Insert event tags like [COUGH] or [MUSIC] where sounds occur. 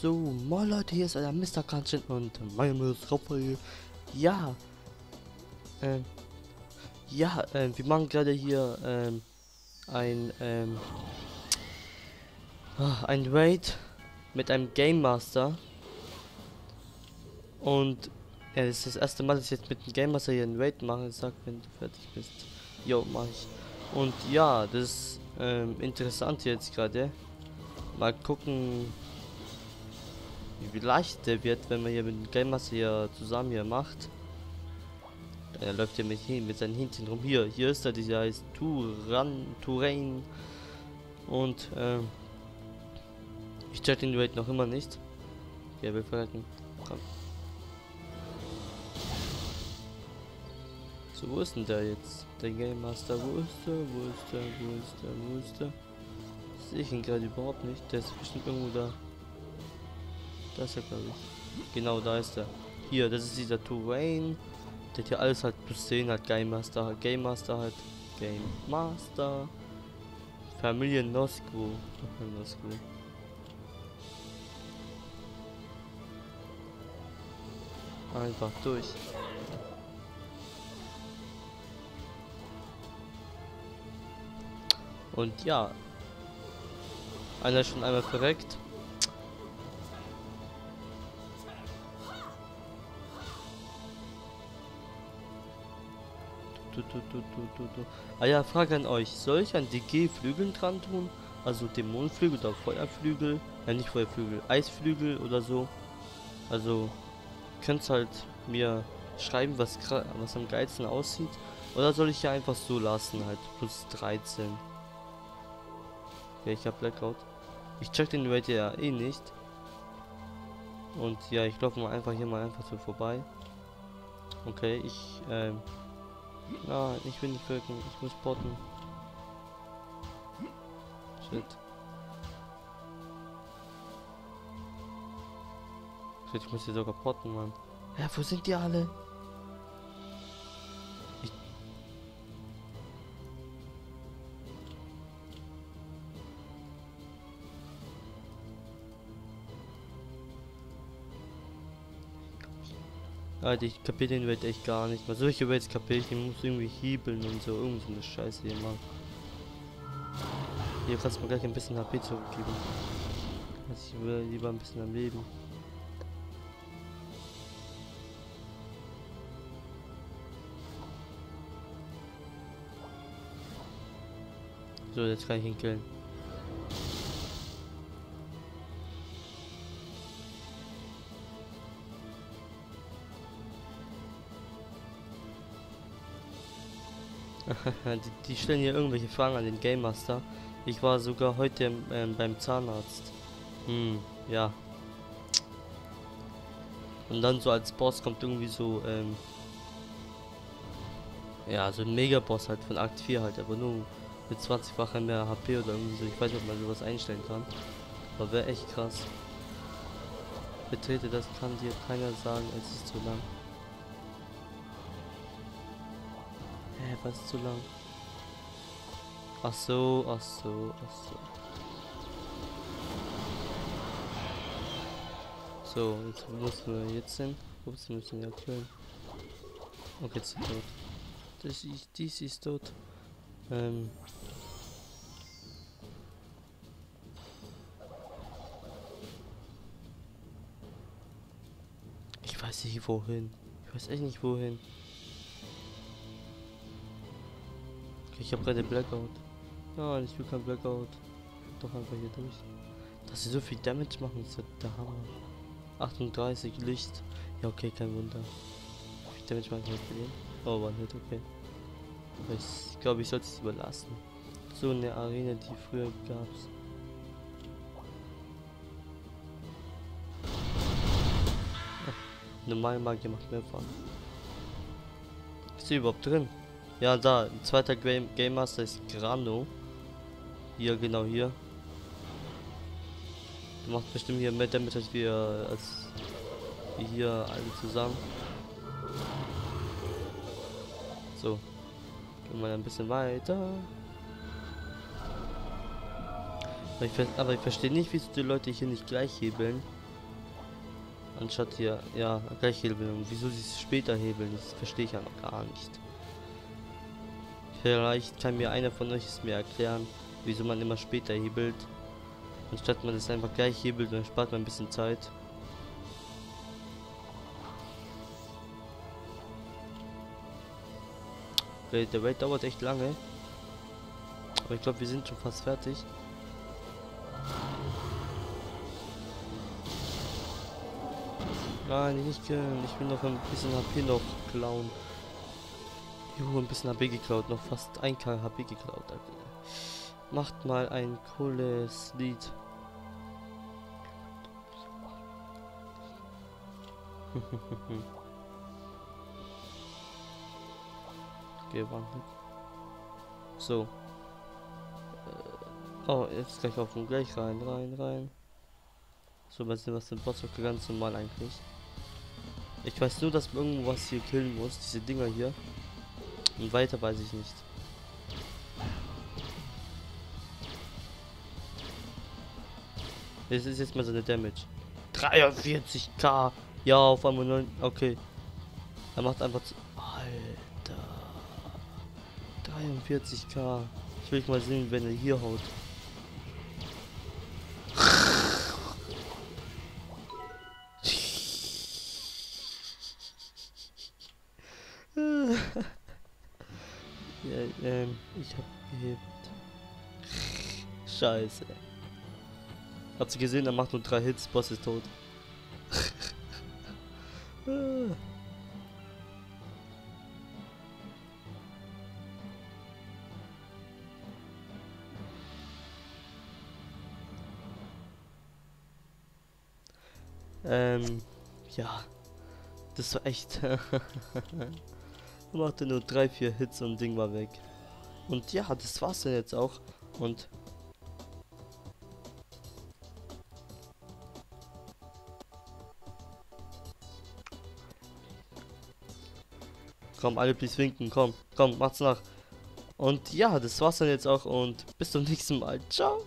So, moin Leute, hier ist euer Mr. Kanchen und mein Name ist Raphael. Ja, ähm, ja, ähm, wir machen gerade hier, ähm, ein, ähm, ah, ein Raid mit einem Game Master. Und, ja, das ist das erste Mal, dass ich jetzt mit dem Game Master hier ein Raid mache. Sag, wenn du fertig bist. Jo, mach ich. Und ja, das ist, ähm, interessant jetzt gerade. Mal gucken, wie leicht der wird, wenn man hier mit dem Game Master hier zusammen hier macht. Er läuft hier mit, hin, mit seinen Hähnchen rum. Hier, hier ist er, dieser heißt Turan, Turain. Und, ähm, ich check den Raid noch immer nicht. Ja, wir verhalten. Komm. So, wo ist denn der jetzt? Der Game Master, wo ist der? Wo ist der? Wo ist der? Wo ist der? Sehe ich ihn gerade überhaupt nicht. Der ist bestimmt irgendwo da. Da ist er, glaube ich. Genau, da ist er. Hier, das ist dieser Terrain. Der hat hier alles halt plus 10 hat Game Master, halt Game Master halt. Game Master. Familie Nosco. Nosco. Einfach durch. Und ja. Einer schon einmal verreckt. Ah ja, Frage an euch. Soll ich an DG Flügeln dran tun? Also Dämonenflügel oder Feuerflügel? Ja, nicht Feuerflügel. Eisflügel oder so. Also, könnt halt mir schreiben, was, was am geilsten aussieht. Oder soll ich ja einfach so lassen, halt. Plus 13. Ja, ich habe Blackout. Ich check den Raid ja eh nicht. Und ja, ich laufe mal einfach hier mal einfach so vorbei. Okay, ich, ähm... Na, ich will nicht wirken. Ich muss botten. Shit. Shit, ich muss hier sogar potten, Mann. Ja, wo sind die alle? Alter, ich kapiere den Welt echt gar nicht mal. Solche Welt kapiere ich, ich muss irgendwie hebeln und so. Irgend so eine Scheiße hier machen. Hier kannst du mir gleich ein bisschen HP zurückgeben. Also ich will lieber ein bisschen am Leben. So, jetzt kann ich ihn killen. [LAUGHS] die, die, stellen hier irgendwelche Fragen an den Game Master. Ich war sogar heute ähm, beim Zahnarzt. Hm, ja. Und dann so als Boss kommt irgendwie so, ähm, ja, so ein Mega-Boss halt von Akt 4 halt, aber nur mit 20-facher mehr HP oder irgendwie so. Ich weiß nicht, ob man sowas einstellen kann. Aber wäre echt krass. Betrete das kann dir keiner sagen, es ist zu lang. Hä, was ist zu lang? Ach so, ach so, ach so. So, jetzt müssen wir jetzt hin. Ups, wir müssen ja killen. Okay, jetzt ist tot. Das ist, dies ist tot. Ähm. Ich weiß nicht wohin. Ich weiß echt nicht wohin. Ich habe gerade Blackout. Nein, ich will kein Blackout. Doch einfach hier durch. Dass sie so viel Damage machen, ist der Hammer. 38 Licht. Ja, okay, kein Wunder. Wie viel Damage machen wir? Oh, war nicht okay. Aber ich glaube, ich sollte es überlassen. So eine Arena, die früher gab's. Normal Magie macht mehr Fun. Ist sie überhaupt drin? Ja, da, ein zweiter Game, Game Master ist Grano. Hier, genau hier. Der macht bestimmt hier mehr Damage als wir, als wir hier alle zusammen. So. Gehen wir ein bisschen weiter. Aber ich, aber ich verstehe nicht, wieso die Leute hier nicht gleich hebeln. Anstatt hier, ja, gleich hebeln. Und wieso sie es später hebeln, das verstehe ich ja noch gar nicht. Vielleicht kann mir einer von euch es mir erklären, wieso man immer später hebelt. Anstatt man es einfach gleich hebelt, dann spart man ein bisschen Zeit. Der Raid dauert echt lange. Aber ich glaube, wir sind schon fast fertig. Nein, nicht killen. Ich will noch ein bisschen HP noch klauen. Juhu, ein bisschen HP geklaut. Noch fast 1k HP geklaut. Alter. Macht mal ein cooles Lied. [LAUGHS] Gewandelt. So. Äh, oh, jetzt gleich auf den gleich rein, rein, rein. So, was sind was den Boss ganz normal eigentlich. Ich weiß nur, dass man irgendwas hier killen muss, diese Dinger hier. Und weiter weiß ich nicht. Das ist jetzt mal so eine Damage. 43k. Ja, auf einmal 9. Okay. Er macht einfach zu. Alter. 43k. Ich will mal sehen, wenn er hier haut. Ja, ähm, ich hab gehebt. Scheiße. Hat sie gesehen, er macht nur drei Hits, Boss ist tot. [LAUGHS] ähm, ja. Das war echt. [LAUGHS] machte nur drei, vier Hits und Ding war weg. Und ja, das war's dann jetzt auch. Und Komm, alle please winken, komm, komm, macht's nach. Und ja, das war's dann jetzt auch und bis zum nächsten Mal. Ciao.